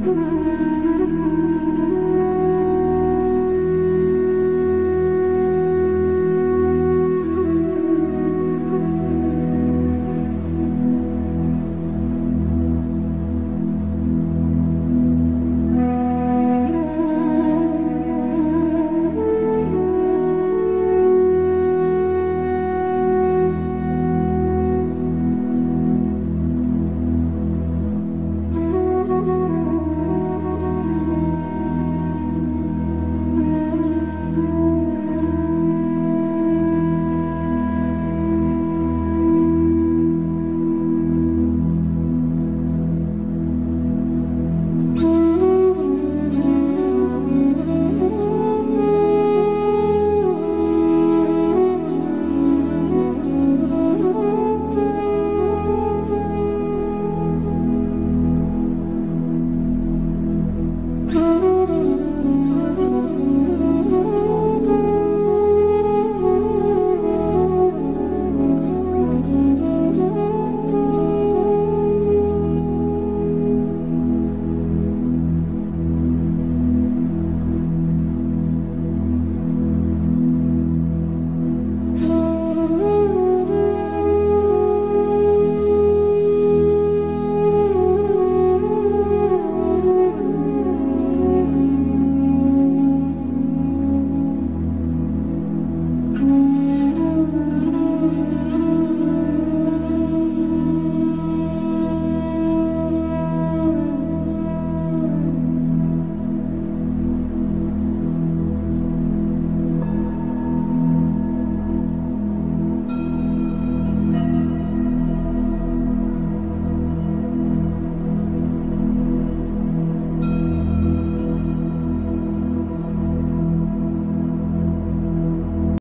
Mm-hmm.